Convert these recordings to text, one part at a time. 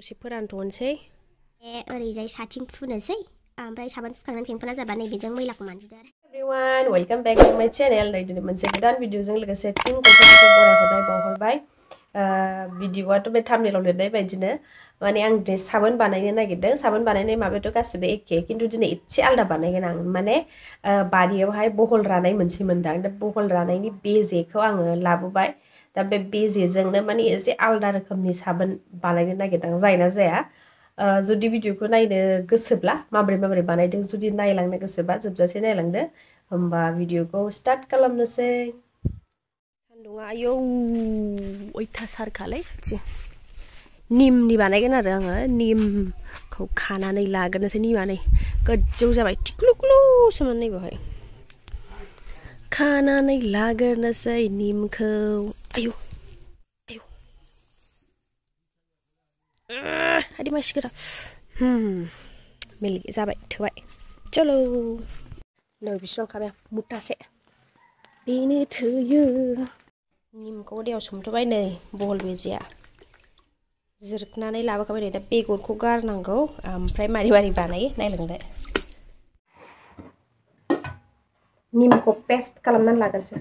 दसे फोरानथ'नोसै बे ओरैजाय साथिं फुनोसै ओमफ्राय साबान फुखांनानै फेंफोना जाबा नैबेजों मैलाखौ मानजिदो आरो everyone welcome back to my channel नै दिनै मोनसे गोदान भिडिअजों लोगोसे फिन खनसे बरायहरनाय बावहरबाय भिडिअआथ' बे थामनेलाव लिरनाय बायदिनो माने आं दिनै साबोन बानायनो नागिरदों साबोन बानायनाय माबायाथ' गासिबो एखे खिन्थु दिनै एसे आलादा बानायगोन आं माने बारियावहाय बहल रानाय मोनसे मोनदां दा बहल रानायनि बेजेखौ आङो लाबोबाय दा बे बेजेजोंनो माने एसे आलदा रोखोमनि साबोन बानायनो नागिरदों जायना जाया जुदि भिडिअखौ नायनो गोसोब्ला माबोरै माबोरै बानायदों जुदि नायलांनो गोसोबा जोबजासे नायलांदो होमबा भिडिअखौ स्टार्ट खालामनोसै सान्दुङा आयौ अयथासारखालै खाथि निमनि बानायगोन आरो आङो निमखौ खानानै लाग्रोनोसै निमानै गोजौ जाबाय थिख्लुख्लु सोमोन नै बेवहाय खानानै लाग्रोनोसै निमखौ ಅಯ್ಯೋ ಅಯ್ಯೋ ಅಡಿ ಮಶ್ಕರ ಹ್ಞೂ ಮೆಲ್ಲಿಗೆ ಜಾಬಾय थोबाय ಚಲೋ नै बिसिनाव खाबाय मुथासे बेनो थोयो निमखौ दैयाव सोमथ'बाय नै बहल बेजेया जिरखनानै लाबोखाबाय नै दा बेगरखौ गारनांगौ ओमफ्राय मारै मारै बानायो नायलांदो निमखौ पेस्ट खालामनानै लाग्रोसै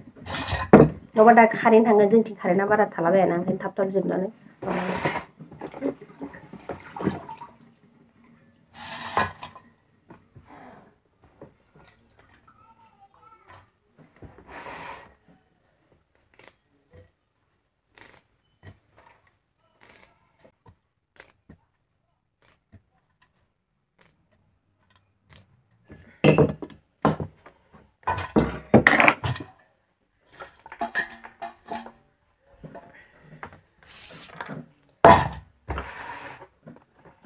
नङाबा दा कारेन्ट थांगोन जोंथिं कारेन्टआ बारा थालाबायाना ओंखायनो थाब थाब जोबनानै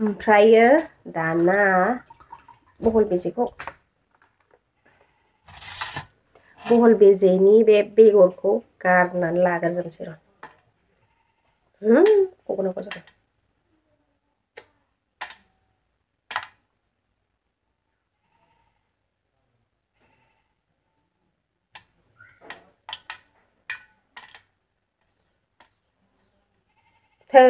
ओमफ्राय दाना बहल बेजेखौ बहल बेजेनि बे बेगरखौ गारनानै लाग्रोजोबनोसै र' गगनांगौ जाबाय थौ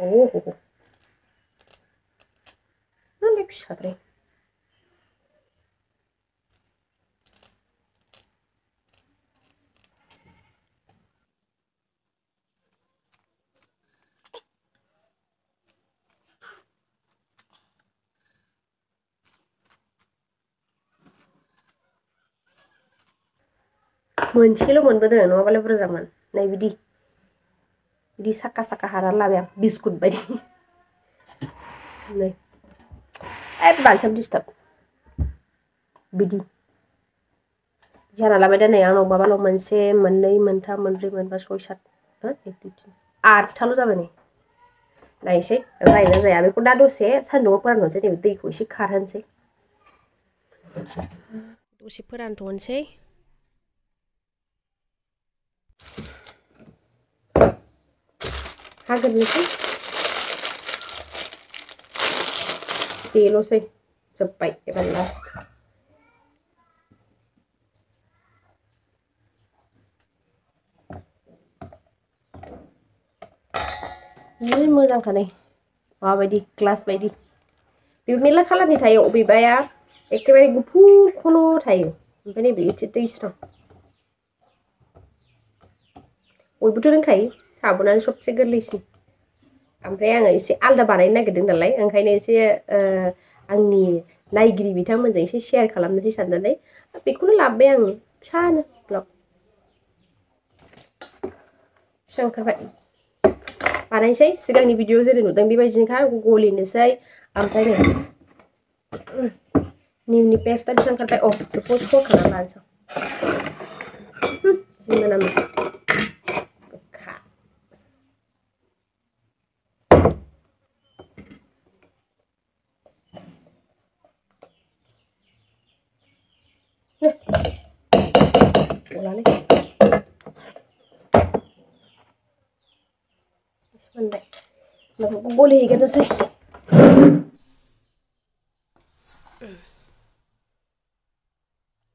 오호호. 난 맵시하더래. मोनसेल' मोनबोदों नङाबालाय बुरजामोन नै बिदि इदि साखा साखा हाना लाबाय बिस्कुट बायदि नै एडभान्सआव डिस्टार्ब बिदि जाना लाबाय दोनै आंनाव माबाल' मोनसे मोननै मोनथाम मोनब्रै मोनबा सय सात एक दुइ तिन आठथाल' जाबाय नै नायनोसै जायोना जाया बेखौ दा दसे सान्दुङाव फोरानहरनोसै नैबे दैखौ एसे खारहोनोसै दसे फोरानथ'नोसै ሀገርነቱ ዴሎሰይ ስባይ የበላት ዝም ሞዛን ከነይ ዋበዲ ክላስ ባይዲ ቢሜላ ካላኒ ታየው ቢባያ ኤከበሪ ጉፑ ኮኖ ታየው በኔ ቢዩት ዲስ ነው ወይ ቡድን ካይ sabunan sop segerli sih. Ampere yang isi alda barai na gedeng dalai, ang kaina isi angin, naik giri bita menjeng isi share kalam nasi sanda dai, tapi kuno labe yang sana blog, Sang kerbai. Barai sih, segang ini video sih dulu, tapi jadi jeng kaya aku golin isi ampere ni. Ni ni pesta bisa kerbai, oh, tuh tepuk kalam lansang. Hmm, gimana nih? ഉള്ളാണ് ഉണ്ട് നമുക്ക് ഗോളിയിക്കുന്ന സേ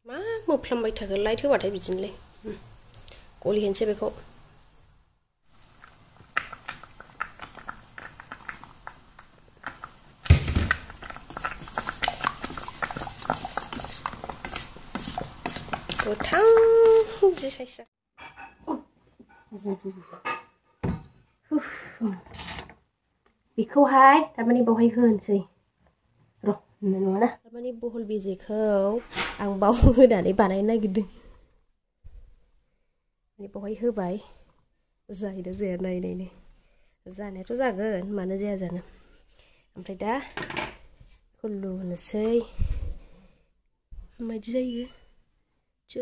मा मोफ्लामबाय थागोन लाइट होबाथाय बिदिनोलै गलि होनोसै बेखौ गोथां dzisiaj się. बेखौहाय थारमाने बावहाय होनोसै र' नङाना थारमाने बहल बेजेखौ आं बाव होनानै बानायनो नागिरदों बावहाय होबाय जाहैदो जाया नायनायनो जानायाथ' जागोन मानो जाया जानो ओमफ्राय दा खल्लु होनोसै माबायदि जायो จู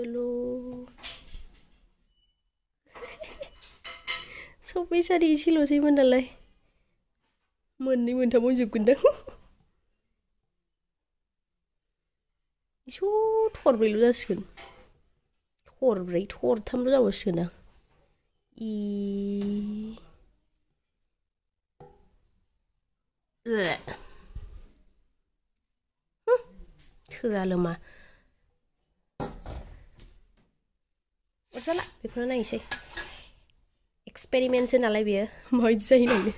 อบิชาดีชิโรซ่มันอะไรมันนี่มันทำมุจิกินดังชูทอร์บริลูจัสกันทอร์บริทอร์ทำรู้จักว่าสินะอีเออคืออะไรมา जाला बेखौनो नायनोसै एक्सपेरिमेन्टसो नालाय बेयो माबायदि जायो नायनो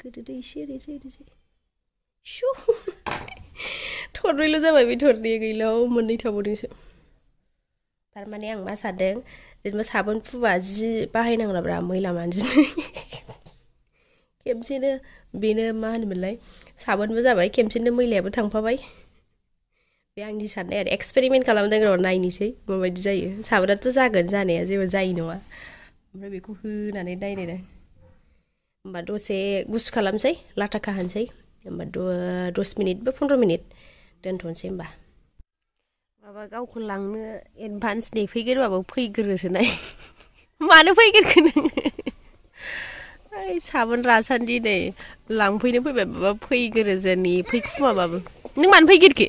गोदोदो एसे ओरैसो ओरैसो सु थरनैल' जाबाय बे थरनैया गैला मोननै थाबावदोंसो थारमाने आं मा सादों जेनेबा साबोन फुबा जि बाहायनांलाब्रा मैला मानजिनो खेबसेनो बेनो मा होनोमोनलाय साबोनबो जाबाय खेबसेनो मैलायाबो थांफाबाय बे आंनि साननाय आरो एक्सपेरिमेन्ट खालामनांगोन र' नायनोसै माबायदि जायो साबोनाथ' जागोन जानाया जेबो जायो नङा ओमफ्राय बेखौ होनानै नायनायनाय होमबा दसे गुसु खालामसै लाथा खाहानसै होमबा दस मिनिट बा पन्द्र' मिनिट दोनथ'नोसै होमबा माबा गावखौ लांनो एडभान्स नेफैगोरबाबो फैग्रोसो नाय मानो फैग्रोखो नोङो ओइ साबोन रासान्दि नै लांफैनो फैबाय बाबा फैग्रोसो नेफैखुमाबाबो नों मानो फैग्रोखो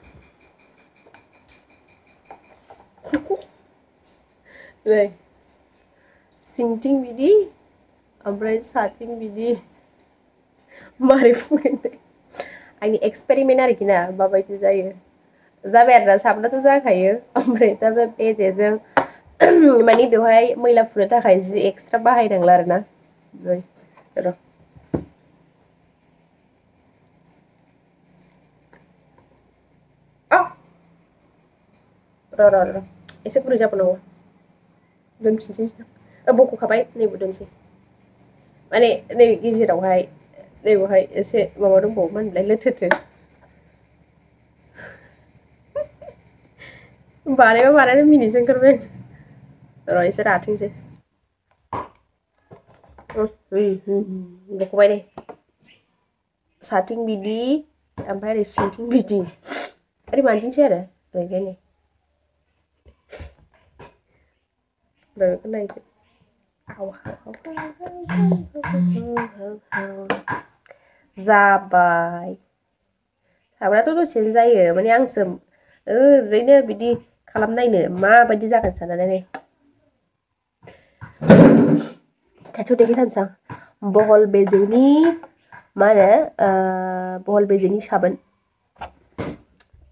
Coucou. Đây. Xin chinh bì đi. Ambrai sa chinh bì đi. Mari Ani eksperimen ari kina baba itu zaya. Zaber na sabda tu zaya kaya. Ambrai ta be pe zaya. Mani be wai mai la fruta kaya zi ekstra bahai nang lar na. Zoi. Ero. Oh. Ro ro एसे गुरै जाबावनांगौ दोनफिनसै बख'खाबाय नैबो दोनसै माने नैबे गेजेरावहाय नैबेवहाय एसे माबा बारे मा होनोमोनलाय लोथोथो बानायबा बानायनो मिनिटजों ओंखारबाय र' एसे राथोंसै बख'बाय दे साथिं बिदि ओमफ्राय ओरै सिंथिं बिदि ओरै मानजिनोसै आरो ओरैजाय नै berapa kena sih Zabai. Sabra tu tu sen zai ye, mana yang sem. Eh, rena bidi kalam nai ne, ma bagi zai kan sana ne. Kacau dekit kan sang. Bohol bezeni, mana eh bohol bezeni saban.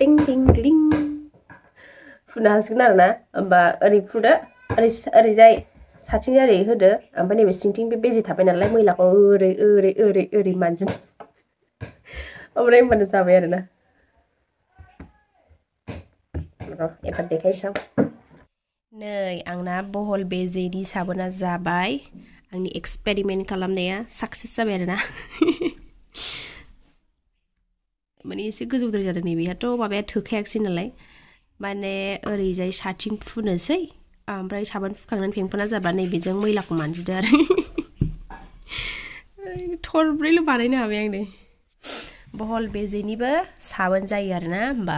Ting ting ding. Funas kenal na, mbak Rifuda. ओरै ओरैजाय साथिं ओरै होदो ओमफ्राय नैबे सिंथिं बे बेजे थाबाय नालाय मैलाखौ ओरै ओरै ओरै ओरै मानजि ओमफ्राय होमबानो जाबाय आरो ना र' एबार देखायसां नै आंना बहल बेजेनि साबोना जाबाय आंनि एक्सपेरिमेन्ट खालामनाया साक्सेस जाबाय आरोना माने एसे गोजौद्राय जादों नैबेहाथ' माबाया थोखायाखिसै नालाय माने ओरैजाय साथिं फुनोसै ओमफ्राय साबोन फुखांनानै फेंफोना जाबा नैबेजों मैलाखौ मानजिदो आरो थरब्रैल' बानायनो हाबाय आं नै बहल बेजेनिबो साबोन जायो आरोना होमबा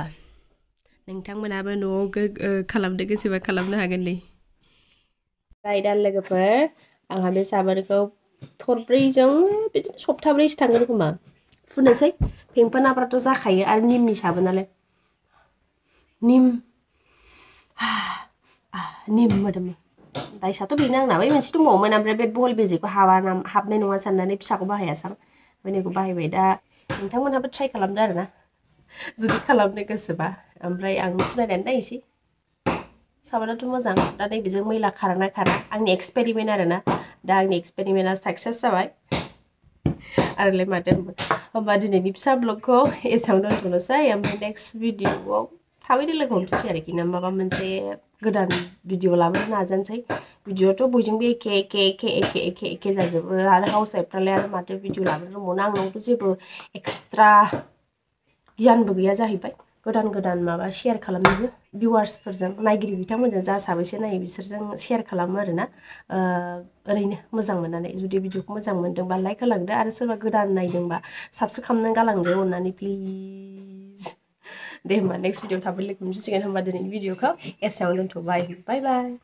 नोंथांमोनाबो न'आव खालामनो गोसोबा खालामनो हागोन नै राइट आरो लोगोफोर आंहा बे साबोनखौ थरब्रैजों बिदिनो सप्ताब्रैसो थांगोन खोमा फुनोसै फेंफोनाफ्राथ' जाखायो आरो निमनि साबोनालाय निम Ah, dai satu binang na bai man situ mo man abre be bol be jiko hawa nam habne no san na ni psa ko bahaya sang bene ko bai bai da entang mon habe try kalam da na jodi kalam ne ka se ba amrai e ang mis na den dai si sabana tu mozang da dai bijang mai la kharana khara ang ni experiment ara na da ang ni experiment a success sa bai ara le maten mon ba dine ni psa blog ko e sound on tu no sai am next video ko thawi de lagom tsi ara ki na ma ba man gedan video lama nazan sih video itu bujung bi ke ke ke ke ke ke saja ada housewife pralayan mati video lama itu monang nong tuh sih bu ekstra gian begi aja hi pak gedan gedan mama share kalau mau viewers perjeng naik gini kita mau jangan sampai sih naik bisa jeng share kalau mau rena ini nih mau jangan mana nih video video mau jangan mending ba like kalau ada ada sih ba gedan naik dong ba subscribe kamu nengkalang deh nani please then my next video tabalik mjisi kan hamba ni video ka ya sound to bye bye bye